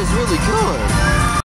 is really good.